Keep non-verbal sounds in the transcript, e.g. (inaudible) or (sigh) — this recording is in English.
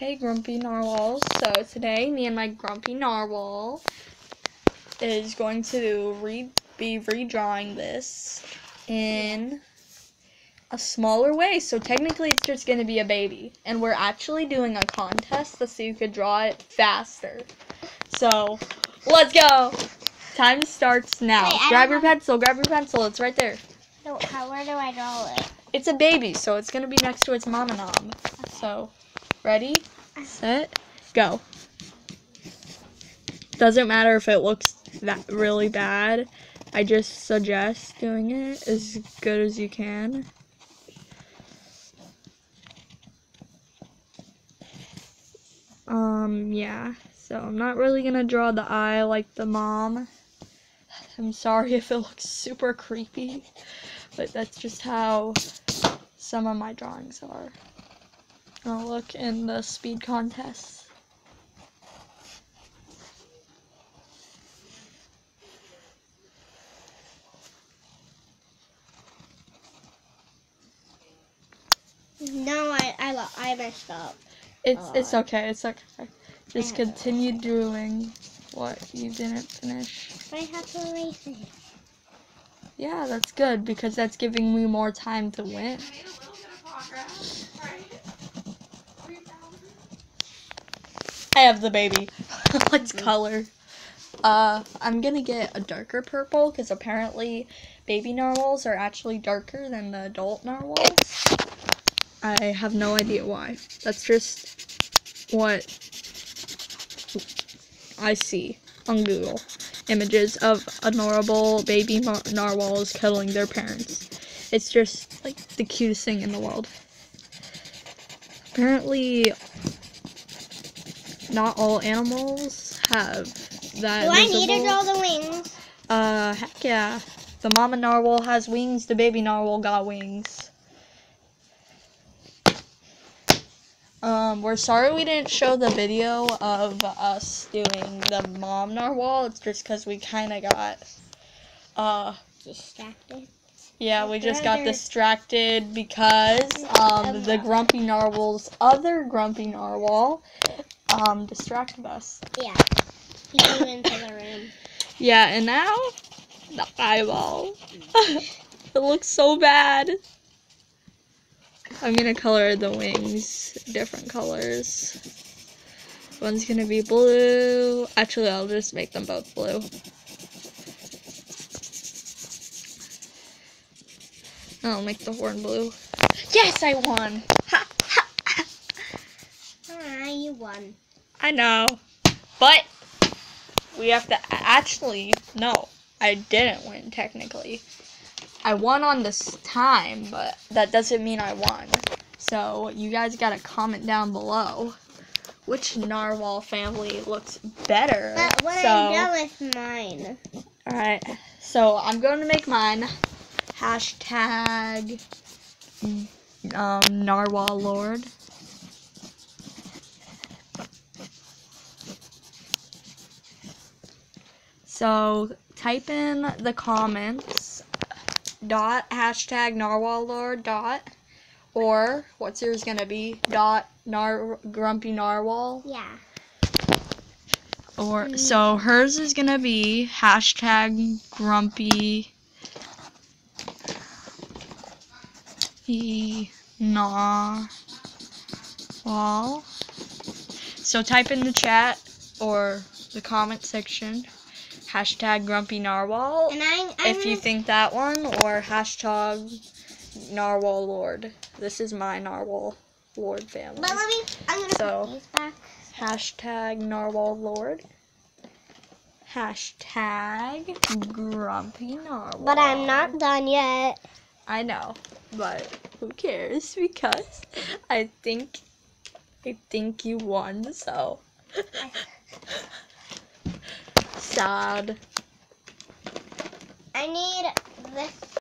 Hey, Grumpy Narwhals. So today, me and my Grumpy Narwhal is going to re- be redrawing this in a smaller way. So technically, it's just going to be a baby. And we're actually doing a contest to see who could draw it faster. So, let's go! Time starts now. Wait, grab your pencil, grab your pencil. It's right there. So how, where do I draw it? It's a baby, so it's gonna be next to its mom and mom. So, ready, set, go. Doesn't matter if it looks that really bad. I just suggest doing it as good as you can. Um, yeah. So I'm not really gonna draw the eye like the mom. I'm sorry if it looks super creepy, but that's just how some of my drawings are. I'll look in the speed contest. No, I I, I messed up. It's it's Uh, okay. It's okay. Just continue doing what you didn't finish. But I have to erase it. Yeah, that's good because that's giving me more time to win. I have the baby. (laughs) Let's Mm-hmm. color. Uh, I'm gonna get a darker purple because apparently baby narwhals are actually darker than the adult narwhals. I have no idea why. That's just what I see on Google. Images of adorable baby narwhals cuddling their parents. It's just like the cutest thing in the world. Apparently, not all animals have that. Do I need to draw the wings? Uh, heck yeah. The mama narwhal has wings. The baby narwhal got wings. Um, we're sorry we didn't show the video of us doing the mom narwhal. It's just because we kind of got, uh, Distracted. yeah, we just got distracted because um the the- grumpy narwhal's other grumpy narwhal um distracted us. Yeah. He came into the room. Yeah, and now the eyeball. (laughs) it looks so bad. I'm gonna color the wings different colors. One's gonna be blue. Actually, I'll just make them both blue. I'll make the horn blue. Yes, I won! Ha. Won. I know. But we have to actually no, I didn't win technically. I won on this time, but that doesn't mean I won. So you guys gotta comment down below which narwhal family looks better. But when so, I'm done with mine. Alright. So I'm going to make mine hashtag um, narwhal lord. So type in the comments dot hashtag narwhal lord dot or what's yours gonna be dot nar grumpy narwhal Yeah. or hmm. so hers is gonna be hashtag grumpy narwhal. So type in the chat or the comment section hashtag grumpy narwhal And I'm, I'm if you think that one or hashtag narwhal lord. This is my narwhal lord family. But let me. I'm gonna So- put these back. Hashtag narwhal lord. Hashtag grumpy narwhal. But I'm not done yet. I know, but who cares? (laughs) Because I think I think you won, so (laughs) sad. I need this